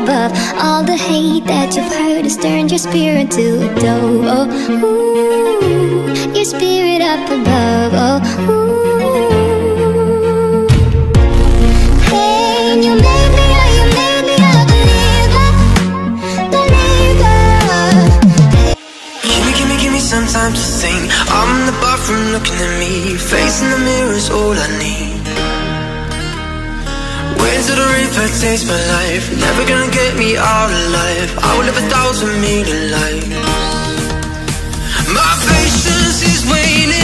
above. All the hate that you've heard has turned your spirit to a dove Oh, ooh, your spirit up above. Oh, ooh. Pain, you made me, oh, you made me a believer Believer Gimme, gimme, gimme some time to sing I'm the bathroom looking at me. Facing the mirror is all I need. Into the river takes my life. Never gonna get me out alive I will live a thousand million lives. My patience is waning.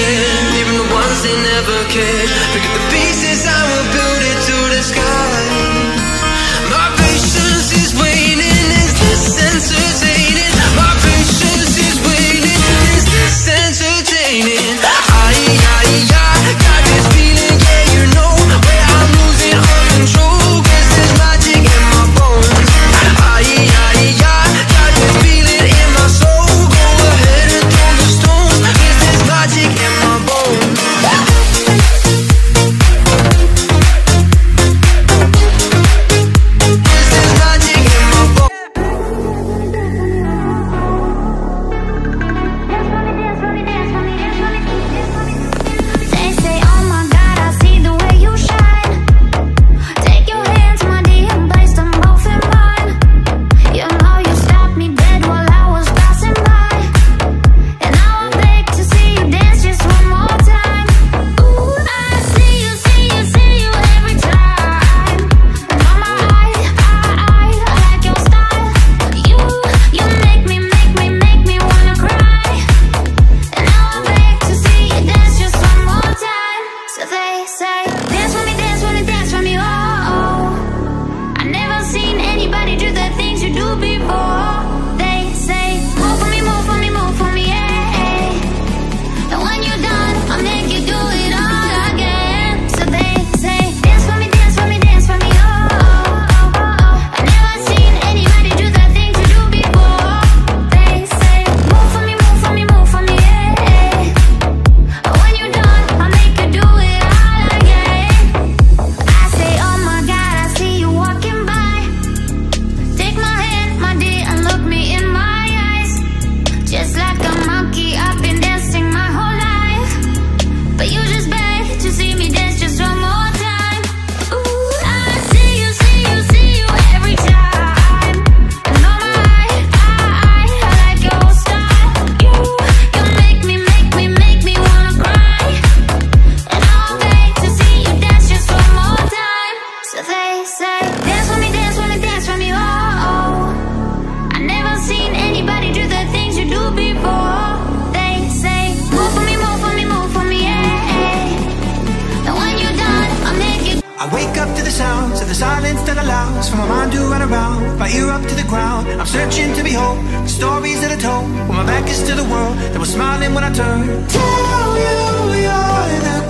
end Even the ones they never cared. Forget the ground I'm searching to behold The stories that I told. When my back is to the world That was smiling when I turned. Tell you you're the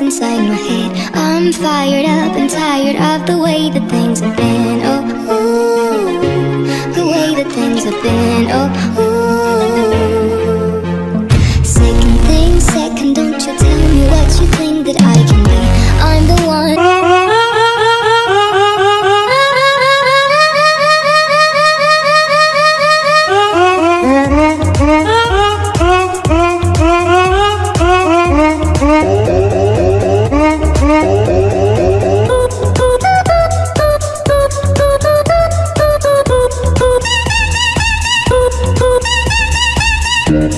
inside my head. I'm fired up and tired of the way that things have been. Oh, ooh, the way that things have been. Oh, ooh.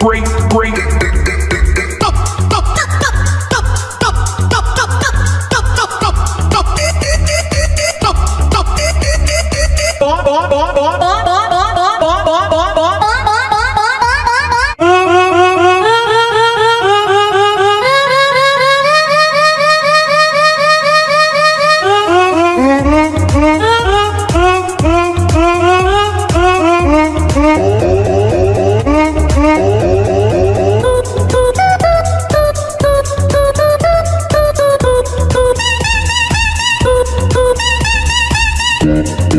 break, break.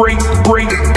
break, break.